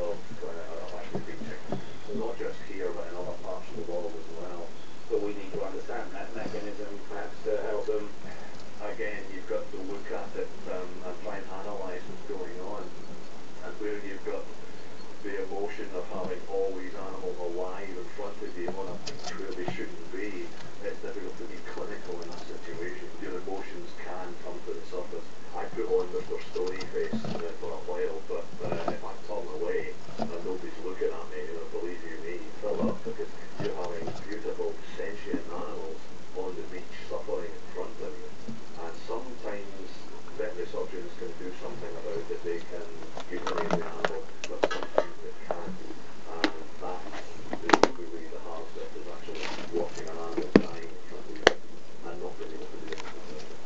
of, of actually beaching. Not just here, but in other parts of the world as well. But we need to understand that mechanism perhaps to help them. Again, you've got um, to look at it and try and analyse what's going on. And where you've got the emotion of having all these animals alive in front of you on a where they shouldn't be, it's difficult to be clinical in that situation. Your emotions can come to the surface. I put on Mr. Stony Face uh, for a while, but uh, if I turn away and nobody's looking at me, you know, believe you me, fill up because you're having beautiful sentient animals on the beach suffering in front of you. And sometimes veterinary surgeons can do something about it. They can euthanize the animal, but sometimes they can't. And that is really the hardest bit, is actually watching an animal dying in front of you and not being able to do anything about it.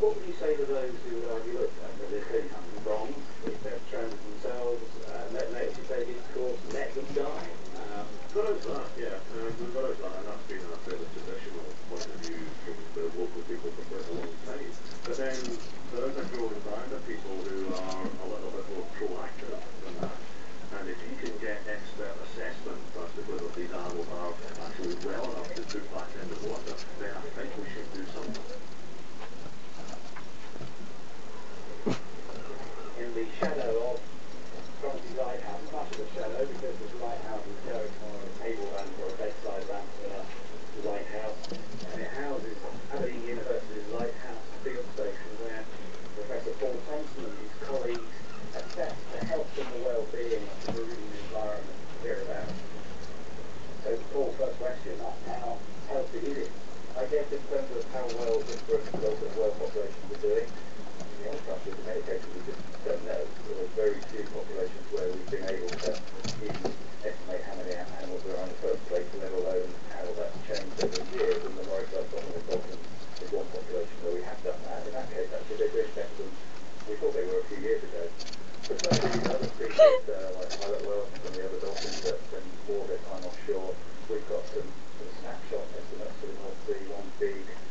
What would you say to those who would argue, look, uh, they're clearly something wrong, if they've trained themselves, uh, let, let take its course, let them die. Um, is that, yeah. Um, there is that, and that's been a fairly traditional point of view from the local people for quite a long time. But then there is a growing band of people who are a little bit more proactive than that. And if you can get expert assessment as to whether these animals are actually well enough to put back in the water, then I think we should do something. in the shadow of Cromarty Lighthouse, much of the shadow, because this lighthouse is going on a table ramp or a bedside ramp to the lighthouse, and it houses Aberdeen University's Lighthouse Field Station, where Professor Paul Thompson and his colleagues assess the health and the well-being of the marine environment hereabouts. So Paul, first question, how healthy is it? I guess in terms of how well different local whale populations are doing, the honest answer is in many we thought they were a few years ago. But uh, you know, appreciate, uh, like Pilot Whales and some of the other dolphins that spend more of their time offshore. We've got some, some snapshot estimates for the North Sea, One big.